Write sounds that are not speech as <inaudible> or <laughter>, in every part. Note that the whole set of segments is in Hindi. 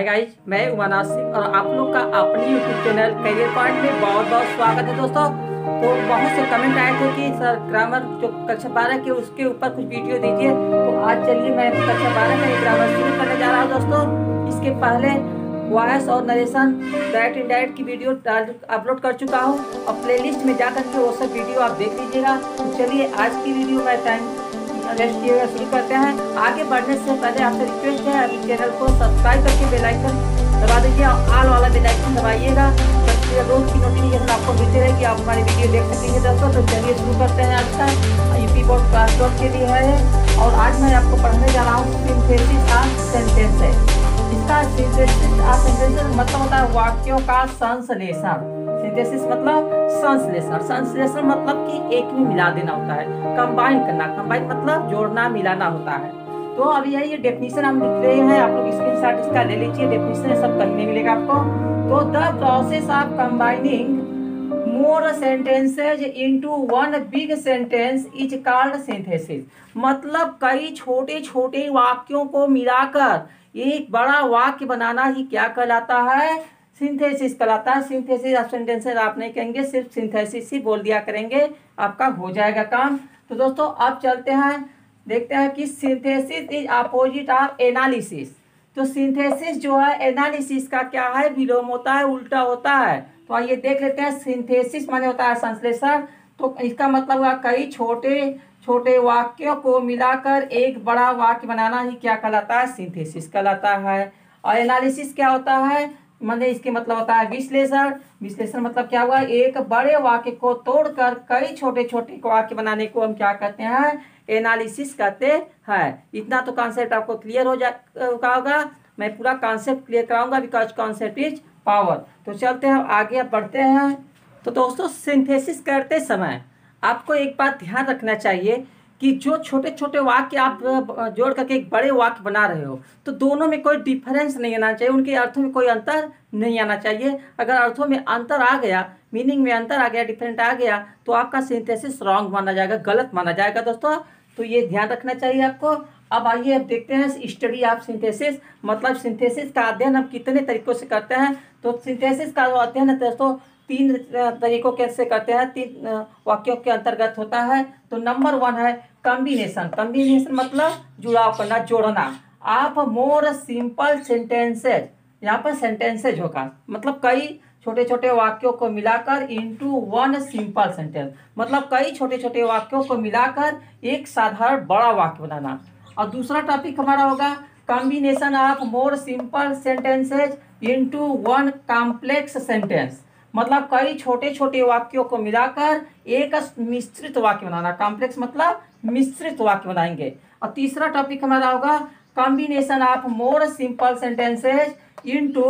हाय गाइस मैं उमानाथ सिंह और आप लोग का अपने यूट्यूब चैनल करियर पॉइंट में बहुत बहुत स्वागत है दोस्तों। तो बहुत से कमेंट आए थे कि सर ग्रामर जो कक्षा बारह के उसके ऊपर कुछ वीडियो दीजिए। तो आज चलिए मैं कक्षा बारह में ग्रामर शुरू करने जा रहा हूँ दोस्तों। इसके पहले वॉयस और नरेशन डायरेक्ट इनडायरेक्ट की वीडियो अपलोड कर चुका हूँ। और प्लेलिस्ट में जा करके वो सब वीडियो आप देख लीजिएगा। तो चलिए आज की वीडियो में टाइम रेस्ट हुए शुरू करते हैं आगे बढ़ने से पहले आपसे रिक्वेस्ट है, अभी चैनल को सब्सक्राइब करके बेल आइकन दबा दीजिए आल वाला बेल आइकन दबाइएगा। ताकि रोज की नोटिफिकेशन आपको मिलती रहेगी। आप हमारी वीडियो देख सकेंगे दोस्तों। तो चलिए शुरू करते हैं आज का यूपी बोर्ड क्लास डॉट के लिए है। और आज मैं आपको पढ़ने जा रहा हूँ सिंथेसिस ऑफ़ सेंटेंस है इसका सिंथेसिस ऑफ़ सेंटेंस मतलब होता है वाक्यों का संश्लेषण। सिंथेसिस मतलब संश्लेषण संश्लेषण मतलब कि एक में मिला देना होता है। कंबाइन करना। कंबाइन मतलब जोड़ना, मिलाना होता है। तो अभी यही डेफिनेशन हम लिख रहे हैं। आप लोग स्क्रीन शॉट इसका ले लीजिए। डेफिनेशन सब कहीं नहीं मिलेगा आपको। तो the process of combining more sentences into one big sentence is called synthesis मतलब कई छोटे छोटे वाक्यों को मिलाकर एक बड़ा वाक्य बनाना ही क्या कहलाता है? सिंथेसिस कहलाता है, सिंथेसिस ऑफ़ सेंटेंसेस आप नहीं कहेंगे, सिर्फ़ सिंथेसिस ही बोल दिया करेंगे, आपका हो जाएगा काम। तो दोस्तों, अब चलते हैं, देखते हैं कि synthesis is opposite of analysis तो सिंथेसिस जो है एनालिसिस का क्या है? विलोम होता है, उल्टा होता है। तो आइए देख लेते हैं, सिंथेसिस माने होता है संश्लेषण। तो इसका मतलब हुआ कई छोटे छोटे वाक्यों को मिलाकर एक बड़ा वाक्य बनाना ही क्या कहलाता है? सिंथेसिस कहलाता है। और एनालिसिस क्या होता है? मैंने इसके मतलब होता है विश्लेषण। विश्लेषण मतलब क्या हुआ? एक बड़े वाक्य को तोड़कर कई छोटे छोटे वाक्य बनाने को हम क्या कहते हैं? एनालिसिस कहते हैं। इतना तो कॉन्सेप्ट आपको क्लियर हो जा, होगा मैं पूरा कॉन्सेप्ट क्लियर कराऊँगा बिकॉज़ कॉन्सेप्ट इज़ पावर तो चलते हैं, आगे बढ़ते हैं। तो दोस्तों सिंथेसिस करते समय आपको एक बात ध्यान रखना चाहिए। कि जो छोटे छोटे वाक्य आप जोड़ करके एक बड़े वाक्य बना रहे हो तो दोनों में कोई डिफरेंस नहीं आना चाहिए, उनके अर्थों में कोई अंतर नहीं आना चाहिए। अगर अर्थों में अंतर आ गया मीनिंग में अंतर आ गया डिफरेंट आ गया तो आपका सिंथेसिस रॉन्ग माना जाएगा, गलत माना जाएगा दोस्तों। तो ये ध्यान रखना चाहिए आपको। अब आइए, अब देखते हैं स्टडी ऑफ़ सिंथेसिस मतलब सिंथेसिस का अध्ययन हम कितने तरीकों से करते हैं। तो सिंथेसिस का जो अध्ययन है दोस्तों तीन तरीकों के से करते हैं, तीन वाक्यों के अंतर्गत होता है। तो नंबर वन है कॉम्बिनेशन कॉम्बिनेशन मतलब जुड़ाव करना, जोड़ना। आप मोर सिंपल सेंटेंसेज यहाँ पर सेंटेंसेज होगा। मतलब कई छोटे छोटे वाक्यों को मिलाकर इनटू वन सिंपल सेंटेंस मतलब कई छोटे छोटे वाक्यों को मिलाकर एक साधारण बड़ा वाक्य बनाना। और दूसरा टॉपिक हमारा होगा combination of more simple sentences into one complex sentence मतलब कई छोटे छोटे वाक्यों को मिलाकर एक मिश्रित वाक्य बनाना कॉम्प्लेक्स मतलब मिश्रित वाक्य बनाएँगे। और तीसरा टॉपिक हमारा होगा combination of more simple sentences into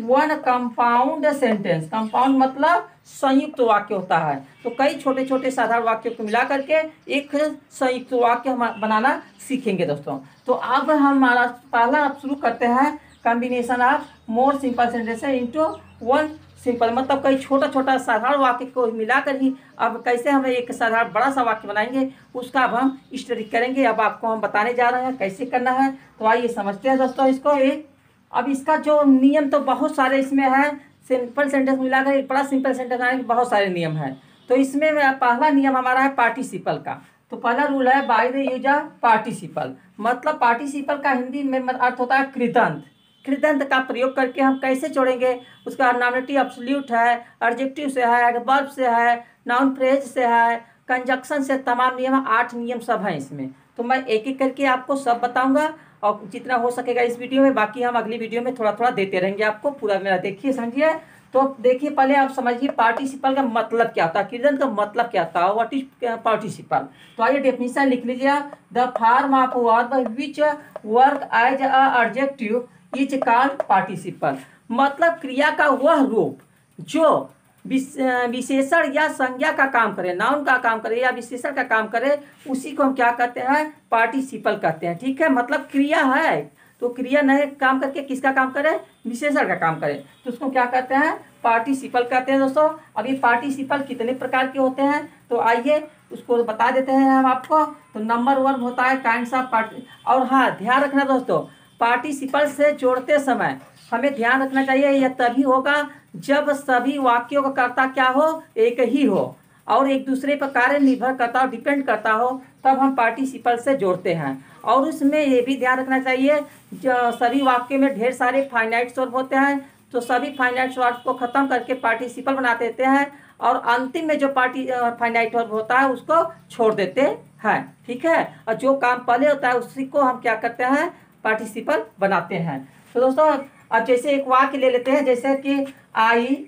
one compound sentence compound मतलब संयुक्त वाक्य होता है। तो कई छोटे छोटे साधारण वाक्यों को मिला करके एक संयुक्त वाक्य हम बनाना सीखेंगे दोस्तों। तो अब हम हमारा पहला आप शुरू करते हैं combination of more simple sentence into one simple मतलब कई छोटा छोटा साधारण वाक्य को मिलाकर ही अब कैसे हमें एक साधारण बड़ा सा वाक्य बनाएँगे, उसका अब हम स्टडी करेंगे। अब आपको हम बताने जा रहे हैं कैसे करना है। तो आइए समझते हैं दोस्तों इसको। एक अब इसका जो नियम तो बहुत सारे इसमें है। सिंपल सेंटेंस मिलाकर एक बड़ा सिंपल सेंटेंस बनाने के बहुत सारे नियम हैं। तो इसमें पहला नियम हमारा है पार्टिसिपल का। तो पहला रूल है by the use of participle मतलब पार्टिसिपल का हिंदी में अर्थ होता है कृतंत। कृतंत का प्रयोग करके हम कैसे जोड़ेंगे? उसका नॉमिनेटिव अब्सोल्यूट है एडजेक्टिव से है एडवर्ब से है नाउन फ्रेज से है कंजक्शन से, तमाम नियम, आठ नियम सब हैं इसमें। तो मैं एक एक करके आपको सब बताऊँगा और जितना हो सकेगा इस वीडियो में, बाकी हम अगली वीडियो में थोड़ा थोड़ा देते रहेंगे आपको। पूरा मेरा देखिए, समझिए? तो देखिए, पहले आप समझिए पार्टिसिपल का मतलब क्या होता है कीर्तन का मतलब क्या होता है व्हाट इज़ पार्टिसिपल तो आइए डेफिनेशन लिख लीजिए the form of verb which work as adjective is called participle. मतलब क्रिया का वह रूप जो विशेषण या संज्ञा का काम करे, नाउन का काम करे या विशेषण का काम करे, उसी को हम क्या कहते हैं? पार्टिसिपल कहते हैं। ठीक है? मतलब क्रिया है। तो क्रिया नए काम करके किसका काम करे? विशेषण का काम करे। तो उसको क्या कहते हैं? पार्टिसिपल कहते हैं दोस्तों। ये पार्टिसिपल कितने प्रकार के होते हैं? तो आइए उसको बता देते हैं हम आपको। तो नंबर वन होता है काइंड ऑफ़ पार्टी और हाँ ध्यान रखना दोस्तों। पार्टिसिपल से जोड़ते समय हमें ध्यान रखना चाहिए, यह तभी होगा जब सभी वाक्यों का कर्ता क्या हो? एक ही हो। और एक दूसरे पर कार्य निर्भर करता हो डिपेंड करता हो, तब हम पार्टिसिपल से जोड़ते हैं। और उसमें ये भी ध्यान रखना चाहिए सभी वाक्य में ढेर सारे फाइनाइट वर्ब होते हैं तो सभी फाइनाइट वर्ब को ख़त्म करके पार्टिसिपल बना देते हैं और अंतिम में जो पार्टी फाइनाइट वर्ब होता है, उसको छोड़ देते हैं। ठीक है? और जो काम पहले होता है, उसी को हम क्या करते हैं? पार्टिसिपल बनाते हैं। तो दोस्तों, अब जैसे एक वाक्य ले लेते हैं, जैसे कि आई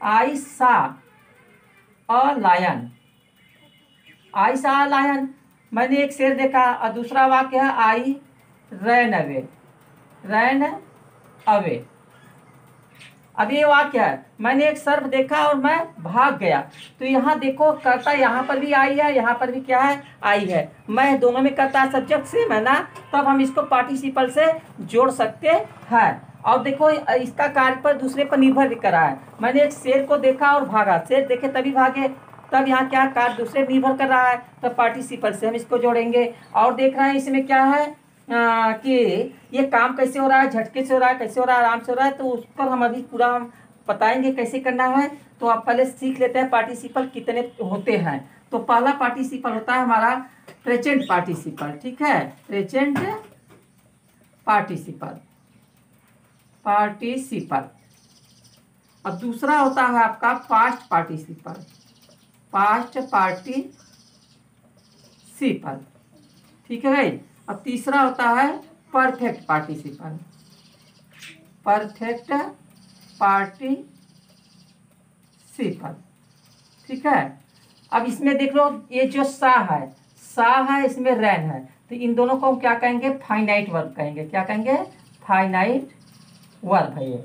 आई saw a lion. I saw a lion. मैंने एक शेर देखा, और दूसरा वाक्य है, I ran away ran away अब ये वाक्य है। मैंने एक सर्फ देखा और मैं भाग गया। तो यहाँ देखो, कर्ता यहाँ पर भी आई है, यहाँ पर भी क्या है? आई है। मैं दोनों में कर्ता सब्जेक्ट सेम है ना, तब हम इसको पार्टिसिपल से जोड़ सकते हैं। और देखो, इसका कार्य पर दूसरे पर निर्भर भी करा है। मैंने एक शेर को देखा और भागा। शेर देखे तभी भागे। तब यहाँ क्या कार्य दूसरे निर्भर कर रहा है? तब पार्टिसिपल से हम इसको जोड़ेंगे। और देख रहे हैं, इसमें क्या है? आ, कि ये काम कैसे हो रहा है झटके से हो रहा है कैसे हो रहा है आराम से हो रहा है तो उस पर हम अभी पूरा हम बताएँगे कैसे करना है। तो आप पहले सीख लेते हैं पार्टिसिपल कितने होते हैं। तो पहला पार्टिसिपल होता है हमारा प्रेजेंट पार्टिसिपल ठीक है? Present participle. पार्टिसिपल। और दूसरा होता है आपका पास्ट पार्टिसिपल। पास्ट पार्टिसिपल ठीक है भाई? अब तीसरा होता है परफेक्ट पार्टिसिपल परफेक्ट पार्टिसिपल ठीक है? अब इसमें देख लो, ये जो सा है सा है, इसमें रैन है। तो इन दोनों को हम क्या कहेंगे? फाइनाइट वर्ब कहेंगे। क्या कहेंगे? फाइनाइट वर्ब है ये।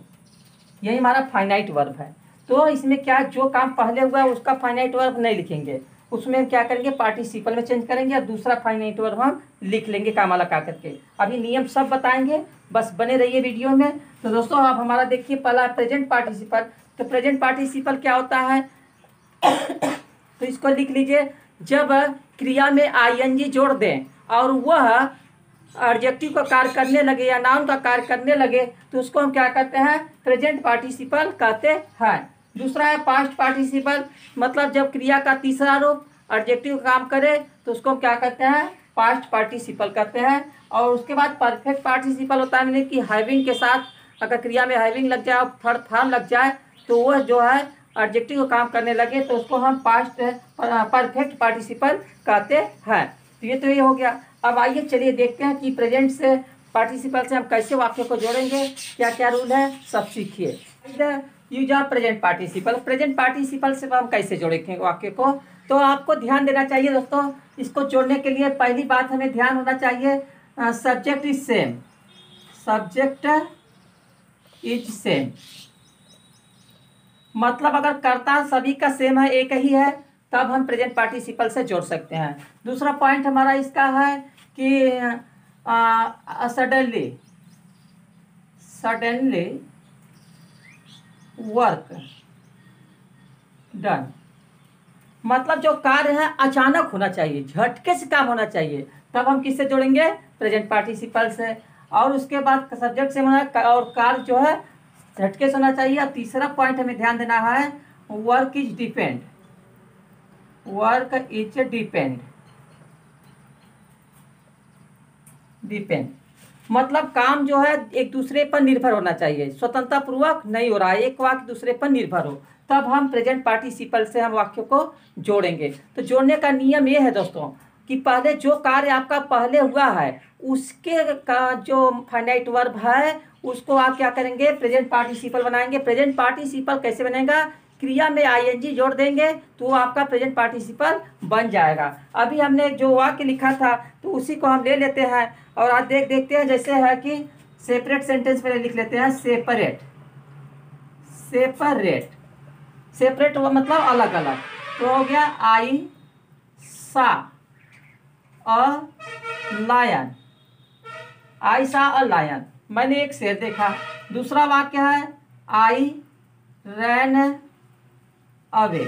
यही हमारा फाइनाइट वर्ब है। तो इसमें क्या, जो काम पहले हुआ है, उसका फाइनाइट वर्ब नहीं लिखेंगे। उसमें हम क्या करेंगे? पार्टिसिपल में चेंज करेंगे और दूसरा फाइनाइट वर्ब हम लिख लेंगे कामा लगा करके अभी नियम सब बताएँगे, बस बने रहिए वीडियो में। तो दोस्तों, आप हमारा देखिए, पहला प्रेजेंट पार्टिसिपल तो प्रेजेंट पार्टिसिपल क्या होता है? <coughs> तो इसको लिख लीजिए। जब क्रिया में आईएनजी जोड़ दें और वह ऑब्जेक्टिव का कार्य करने लगे या नाउन का कार्य करने लगे तो उसको हम क्या कहते हैं? प्रेजेंट पार्टिसिपल कहते हैं। दूसरा है पास्ट पार्टिसिपल मतलब जब क्रिया का तीसरा रूप ऑब्जेक्टिव काम करे तो उसको हम क्या कहते हैं? पास्ट पार्टिसिपल कहते हैं। और उसके बाद परफेक्ट पार्टिसिपल होता है कि हैविंग के साथ अगर क्रिया में हैविंग लग जाए थर्ड फार्म लग जाए तो वह जो है ऑब्जेक्टिव का काम करने लगे तो उसको हम पास्ट परफेक्ट पार्टिसिपल कहते हैं। तो ये तो ये हो गया। अब आइए चलिए देखते हैं कि प्रेजेंट से पार्टिसिपल से हम कैसे वाक्य को जोड़ेंगे क्या क्या रूल है, सब सीखिए। यूज़ आर प्रेजेंट पार्टिसिपल प्रेजेंट पार्टिसिपल से हम कैसे जोड़ेंगे वाक्य को? तो आपको ध्यान देना चाहिए दोस्तों, इसको जोड़ने के लिए पहली बात हमें ध्यान होना चाहिए subject is same subject is same मतलब अगर कर्ता सभी का सेम है, एक ही है, तब हम प्रेजेंट पार्टिसिपल से जोड़ सकते हैं। दूसरा पॉइंट हमारा इसका है कि सडनली सडनली वर्क डन मतलब जो कार्य है, अचानक होना चाहिए, झटके से काम होना चाहिए, तब हम किससे जोड़ेंगे? प्रेजेंट पार्टिसिपल से। और उसके बाद सब्जेक्ट से होना और कार्य जो है, झटके से होना चाहिए। और तीसरा पॉइंट हमें ध्यान देना है work is depend work is depend depend मतलब काम जो है, एक दूसरे पर निर्भर होना चाहिए। स्वतंत्रता पूर्वक नहीं हो रहा है, एक वाक्य दूसरे पर निर्भर हो। तब हम प्रेजेंट पार्टिसिपल से हम वाक्य को जोड़ेंगे। तो जोड़ने का नियम ये है दोस्तों, कि पहले जो कार्य आपका पहले हुआ है, उसके का जो फाइनाइट वर्ब है, उसको आप क्या करेंगे? प्रेजेंट पार्टिसिपल बनाएँगे। प्रेजेंट पार्टिसिपल कैसे बनेगा? क्रिया में आईएनजी जोड़ देंगे तो आपका प्रेजेंट पार्टिसिपल बन जाएगा। अभी हमने जो वाक्य लिखा था तो उसी को हम ले लेते हैं। और आज देख, देखते हैं जैसे है कि सेपरेट सेंटेंस पहले लिख लेते हैं सेपरेट सेपरेट सेपरेट मतलब अलग अलग. तो हो गया आई saw a lion. I saw a lion. मैंने एक शेर देखा. दूसरा वाक्य है? I ran away.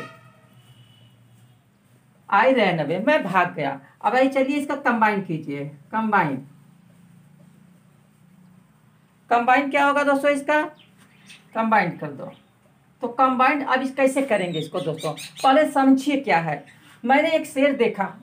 I ran away. मैं भाग गया. अब आई, चलिए इसका कंबाइन कीजिए. कंबाइन कंबाइन क्या होगा दोस्तों इसका? कंबाइंड कर दो। तो कंबाइंड अब इस कैसे करेंगे इसको दोस्तों? पहले समझिए क्या है। मैंने एक शेर देखा,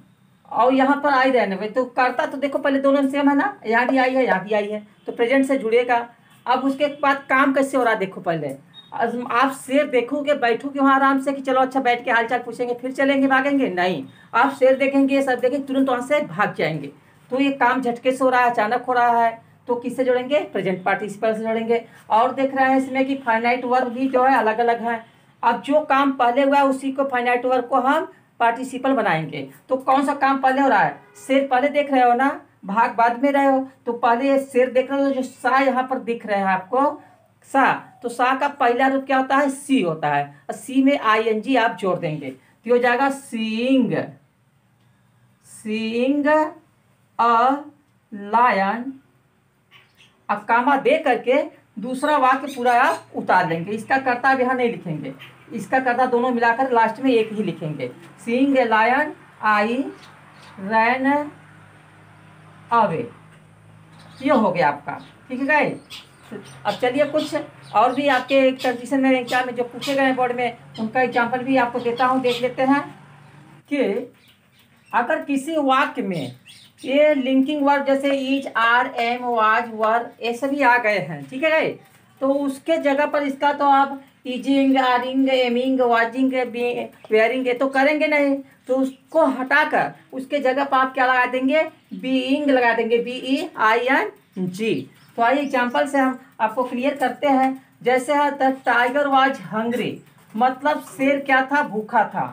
और यहाँ पर आई रहने भाई तो करता तो देखो पहले दोनों सेम है ना? यहाँ भी आई है, यहाँ भी आई है तो प्रेजेंट से जुड़ेगा। अब उसके बाद काम कैसे हो रहा देखो पहले। आप शेर देखोगे, बैठोगे वहाँ आराम से कि चलो अच्छा बैठ के हाल चाल पूछेंगे, फिर चलेंगे, भागेंगे? नहीं। आप शेर देखेंगे, सब देखेंगे, तुरंत वहाँ से भाग जाएँगे। तो ये काम झटके से हो रहा है, अचानक हो रहा है। तो किससे जोड़ेंगे? प्रेजेंट पार्टिसिपल से जोड़ेंगे। और देख रहे हैं इसमें कि फाइनाइट वर्ब भी जो है अलग अलग है। अब जो काम पहले हुआ है, उसी को फाइनाइट वर्ब को हम पार्टिसिपल बनाएँगे। तो कौन सा काम पहले हो रहा है? शेर पहले देख रहे हो ना? भाग बाद में रहे हो। तो पहले शेर देख रहे हो, जो सा यहाँ पर दिख रहे हैं आपको। सा। तो सा का पहला रूप क्या होता है? सी होता है। और सी में आई एन जी आप जोड़ देंगे। तो हो जाएगा सींग सींग अ लायन अब कामा दे करके दूसरा वाक्य पूरा आप उतार लेंगे। इसका कर्ता अब यहाँ नहीं लिखेंगे। इसका कर्ता दोनों मिलाकर लास्ट में एक ही लिखेंगे। सींग a lion I ran away ये हो गया आपका। ठीक है गाइस अब चलिए कुछ और भी आपके कंडीशन में एग्ज़ाम में, जो पूछे गए बोर्ड में, उनका एग्ज़ाम्पल भी आपको देता हूँ। देख लेते हैं कि अगर किसी वाक्य में ये लिंकिंग वर्ड जैसे is are am was were ये सभी आ गए हैं, ठीक है? तो उसके जगह पर इसका तो आप ईजिंग आरिंग एमिंग वाजिंग वेयरिंग तो करेंगे नहीं। तो उसको हटाकर उसके जगह पर आप क्या लगा देंगे? बीइंग लगा देंगे बी ई आई एन जी तो आइए एग्ज़ाम्पल से हम आपको क्लियर करते हैं। जैसे है द टाइगर वाज हंग्री मतलब शेर क्या था? भूखा था।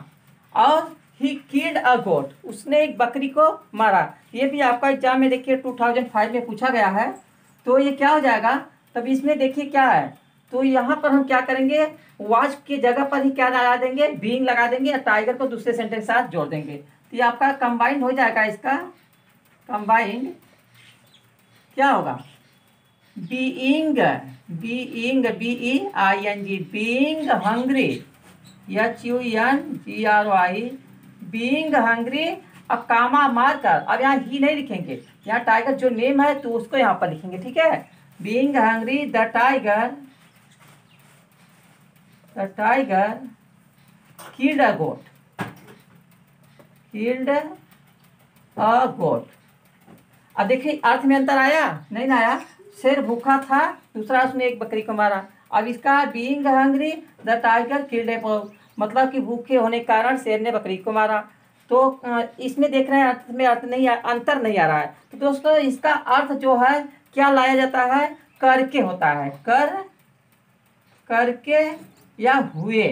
और ही किल्ड अ गोट उसने एक बकरी को मारा। ये भी आपका एग्ज़ाम में देखिए 2005 में पूछा गया है तो ये क्या हो जाएगा? तब इसमें देखिए क्या है। तो यहाँ पर हम क्या करेंगे? वाच की जगह पर ही क्या लगा देंगे? बींग लगा देंगे और टाइगर को दूसरे सेंटेंस के साथ जोड़ देंगे। तो ये आपका कंबाइंड हो जाएगा इसका। कंबाइंड क्या होगा? Being being B E I N G being hungry H U N G R Y being hungry अब कामा मार कर, अब यहाँ ही नहीं लिखेंगे। यहाँ टाइगर जो नेम है तो उसको यहाँ पर लिखेंगे, ठीक है? Being hungry the tiger the tiger killed a goat killed a goat अब देखिए, अर्थ में अंतर आया? नहीं ना आया? शेर भूखा था, दूसरा उसने एक बकरी को मारा। अब इसका being hungry the tiger killed a मतलब कि भूखे होने के कारण शेर ने बकरी को मारा। तो इसमें देख रहे हैं, अर्थ में अर्थ नहीं, अंतर नहीं आ रहा है। तो दोस्तों, इसका अर्थ जो है, क्या लाया जाता है? करके होता है। कर, करके या हुए।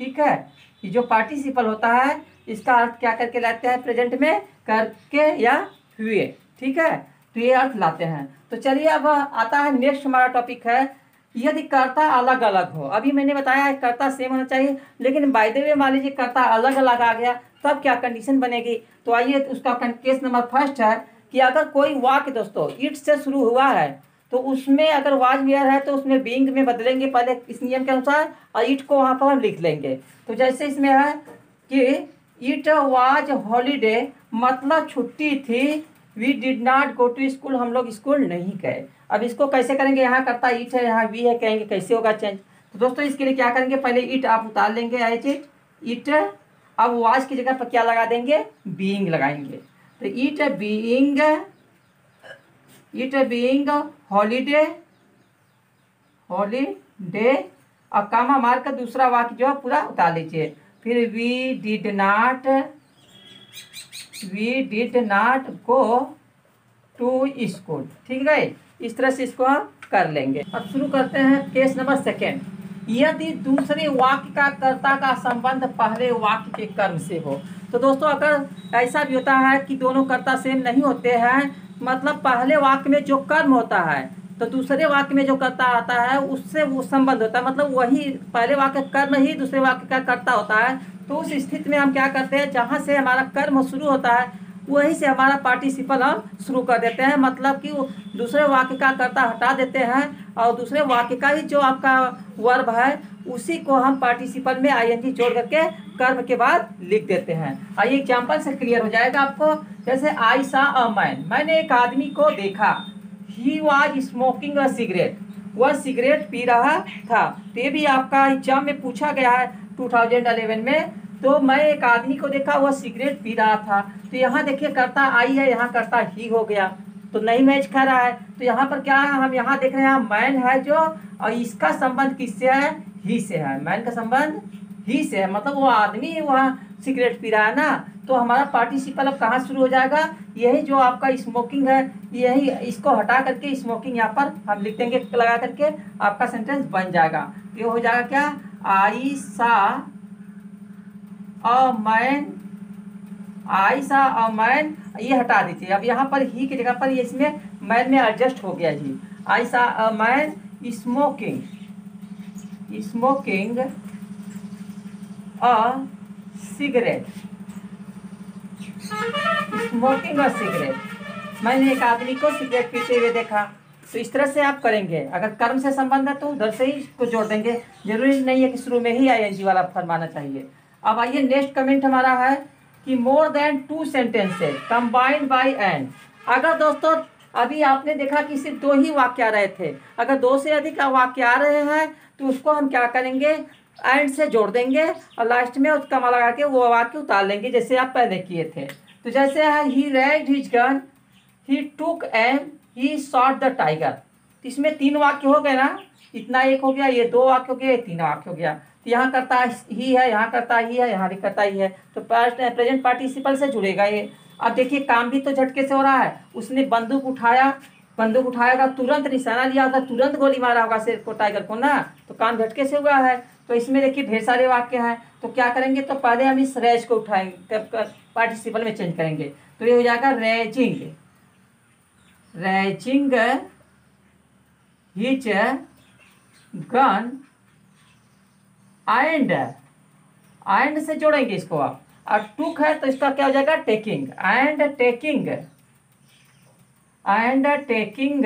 ठीक है? ये जो पार्टिसिपल होता है, इसका अर्थ क्या करके लाते हैं प्रेजेंट में? करके या हुए। ठीक है? तो ये अर्थ लाते हैं। तो चलिए, अब आता है नेक्स्ट हमारा टॉपिक है। यदि कर्ता अलग अलग हो, अभी मैंने बताया है, कर्ता सेम होना चाहिए, लेकिन बाय द वे मान लीजिए कर्ता अलग अलग आ गया तब क्या कंडीशन बनेगी? तो आइए उसका केस नंबर फ़र्स्ट है कि अगर कोई वाक्य दोस्तों इट से शुरू हुआ है तो उसमें अगर वाज वेयर है तो उसमें बींग में बदलेंगे पहले इस नियम के अनुसार और ईट को वहाँ पर हम लिख लेंगे। तो जैसे इसमें है कि इट वाज हॉलीडे मतलब छुट्टी थी we did not go to school हम लोग स्कूल नहीं गए। अब इसको कैसे करेंगे? यहाँ करता ईट है, यहाँ वी है, कहेंगे कैसे होगा चेंज तो दोस्तों इसके लिए क्या करेंगे? पहले ईट आप उतार लेंगे एच इट अब वाज की जगह पर क्या लगा देंगे? बीइंग लगाएँगे। तो it being it being holiday holiday अब कामा मार कर दूसरा वाक्य जो है, पूरा उतार लीजिए। फिर we did not we did not go to school ठीक है इस तरह से इसको हम कर लेंगे। अब शुरू करते हैं केस नंबर सेकेंड यदि दूसरे वाक्य का कर्ता का संबंध पहले वाक्य के कर्म से हो। तो दोस्तों, अगर ऐसा भी होता है कि दोनों कर्ता सेम नहीं होते हैं मतलब पहले वाक्य में जो कर्म होता है तो दूसरे वाक्य में जो कर्ता आता है, उससे वो संबंध होता है। मतलब वही पहले वाक्य कर्म ही दूसरे वाक्य का कर्ता होता है। तो उस स्थिति में हम क्या करते हैं, जहाँ से हमारा कर्म शुरू होता है वहीं से हमारा पार्टिसिपल हम शुरू कर देते हैं। मतलब कि दूसरे वाक्य का कर्ता हटा देते हैं और दूसरे वाक्य का ही जो आपका वर्ब है, उसी को हम पार्टिसिपल में आई एन जी जोड़ करके कर्म के बाद लिख देते हैं। आइए एग्ज़ाम्पल से क्लियर हो जाएगा आपको। जैसे आई सा अ मैन मैंने एक आदमी को देखा। He was smoking a cigarette वह सिगरेट पी रहा था। तो ये भी आपका एग्ज़ाम में पूछा गया है। 2011 में तो मैं एक आदमी को देखा, वह सिगरेट पी रहा था। तो यहाँ देखिए, करता आई है, यहाँ करता ही हो गया। तो नहीं मैच कर रहा है। तो यहाँ पर क्या है, हम यहाँ देख रहे हैं, मैन है जो, और इसका संबंध किससे है? ही से है। मैन का संबंध ही से है। मतलब वो आदमी वहाँ सिगरेट पी रहा है ना? तो हमारा पार्टिसिपल अब कहाँ शुरू हो जाएगा? यही जो आपका स्मोकिंग है, यही इसको हटा करके स्मोकिंग यहाँ पर हम लिख देंगे लगा करके आपका सेंटेंस बन जाएगा। ये हो जाएगा क्या? आई saw a man I saw अ ये हटा दीजिए। अब यहाँ पर ही की जगह पर इसमें मैन में एडजस्ट हो गया जी। I saw a smoking smoking a cigarette smoking a cigarette मैंने एक आदमी को सिगरेट पीते हुए देखा। तो इस तरह से आप करेंगे। अगर कर्म से संबंध है तो उधर से ही इसको जोड़ देंगे। ज़रूरी नहीं है कि शुरू में ही आई वाला फरमाना चाहिए। अब आइए नेक्स्ट कमेंट हमारा है कि more than two sentences combined by and अगर दोस्तों, अभी आपने देखा कि सिर्फ़ दो ही वाक्य आ रहे थे। अगर दो से अधिक वाक्य आ रहे हैं तो उसको हम क्या करेंगे? एंड से जोड़ देंगे और लास्ट में उसका लगा के वो वाक्य उतार लेंगे, जैसे आप पहले किए थे। तो जैसे है he raised his gun he took aim he shot the tiger इसमें तीन वाक्य हो गए ना? इतना एक हो गया, ये दो वाक्य हो गया ये तीन वाक्य हो गया। तो यहाँ करता ही है, यहाँ करता ही है, यहाँ भी करता ही है। तो प्रेजेंट पार्टिसिपल से जुड़ेगा ये। अब देखिए, काम भी तो झटके से हो रहा है। उसने बंदूक उठाया, बंदूक उठाएगा तुरंत निशाना लिया होगा तुरंत गोली मारा होगा शेर को टाइगर को, ना? तो काम झटके से हुआ है। तो इसमें देखिए, ढेर सारे वाक्य हैं। तो क्या करेंगे? तो पहले हम इस रेज को उठाएँगे पार्टिसिपल में चेंज करेंगे। तो ये हो जाएगा raising raising his gun and and से जोड़ेंगे इसको आप। और टुक है तो इसका क्या हो जाएगा? Taking and taking and taking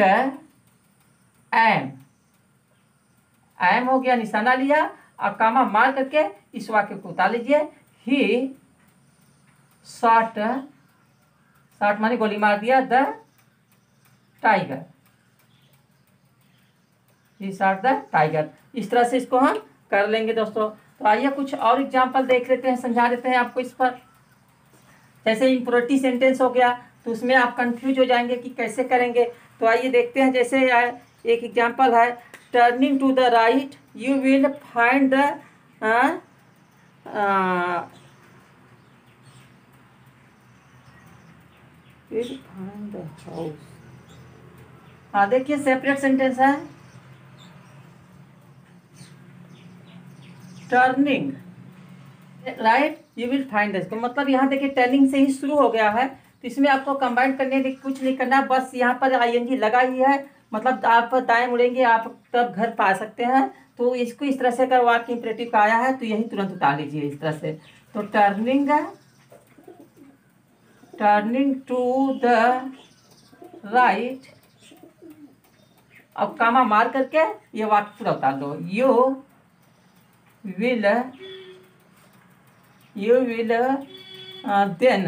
aim aim हो गया निशाना लिया। और कामा मार करके इस वाक्य को उतार लीजिए। ही शॉट शॉट माने गोली मार दिया the tiger he shot the tiger इस तरह से इसको हम कर लेंगे दोस्तों। तो आइए कुछ और एग्ज़ाम्पल देख लेते हैं, समझा देते हैं आपको इस पर। जैसे इम्प्योरिटी सेंटेंस हो गया तो उसमें आप कंफ्यूज हो जाएँगे कि कैसे करेंगे। तो आइए देखते हैं, जैसे एक एग्ज़ाम्पल है turning to the right you will find find the house. हाँ देखिए सेपरेट सेंटेंस है। Turning right you will find तो मतलब यहाँ देखिए टर्निंग से ही शुरू हो गया है। तो इसमें आपको कंबाइन करने के कुछ नहीं करना। बस यहाँ पर आई लगा ही है। मतलब आप दाएँ मुड़ेंगे, आप तब घर पा सकते हैं। तो इसको इस तरह से अगर वाक्य इंपरेटिव का आया है तो यही तुरंत उतार लीजिए इस तरह से। तो turning turning to the right अब कामा मार करके ये वाक्य पूरा उतार दो। You will you will then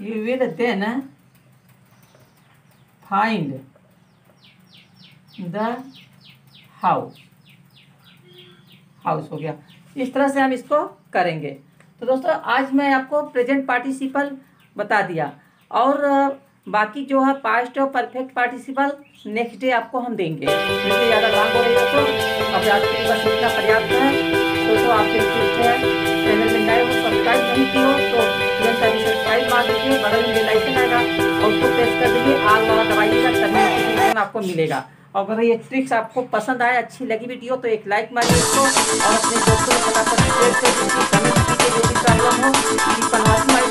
you will then find the house house हो गया इस तरह से हम इसको करेंगे तो दोस्तों, आज मैं आपको प्रेजेंट पार्टिसिपल बता दिया। और, बाकी जो है पास्ट और परफेक्ट पार्टिसिपल नेक्स्ट डे आपको हम देंगे। ज़्यादा लॉन्ग हो रहेगा तो अब आज के लिए बस इतना पर्याप्त है। तो, तो आपसे रिक्वेस्ट है। चैनल में नए हो सब्सक्राइब नहीं की हो तो तुरंत अभी सब्सक्राइब मार दीजिए बगल में लाइकन आएगा और उसको प्रेस कर दीजिए आग वाला दबाइएगा तभी नोटिफिकेशन आपको मिलेगा। और अगर ये ट्रिक्स आपको पसंद आए अच्छी लगी वीडियो तो एक लाइक मारिए इसको और अपने दोस्तों के साथ शेयर कर जो भी प्रॉब्लम हो पनवासी को पनवासी माई